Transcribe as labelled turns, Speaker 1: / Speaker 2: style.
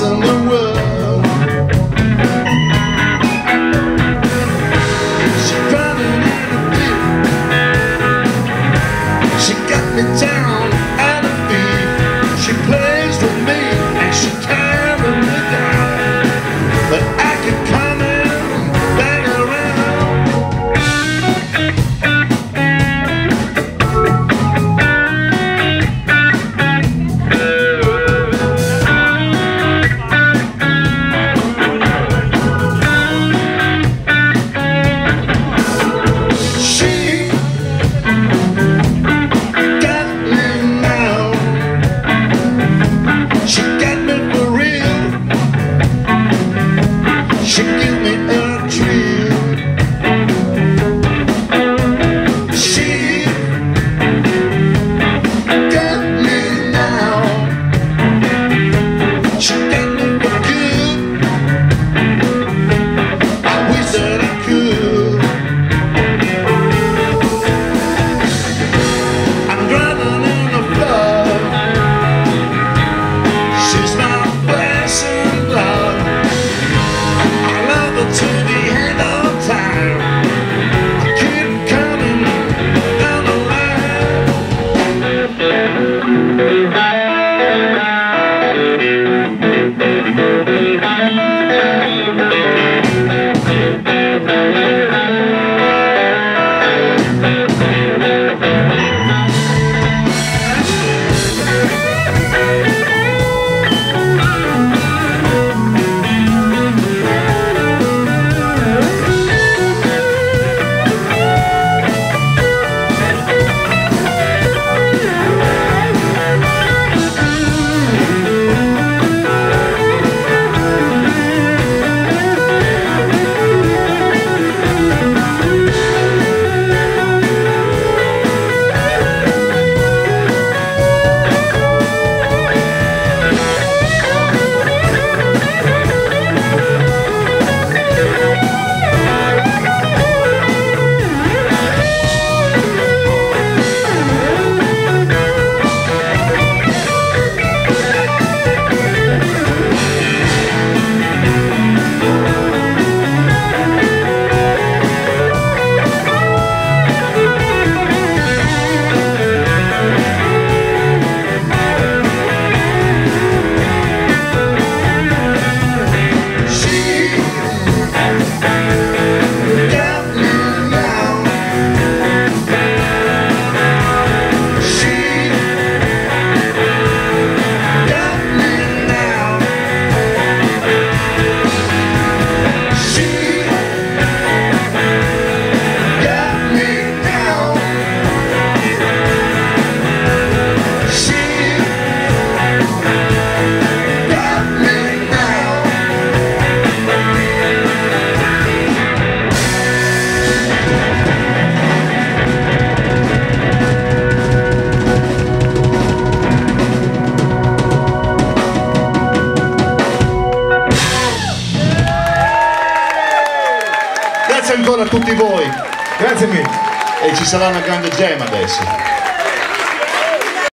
Speaker 1: some She me a. She got me now. She me good. I wish that I could. Grazie ancora a tutti voi
Speaker 2: Grazie mille.
Speaker 1: e ci sarà una grande gem adesso.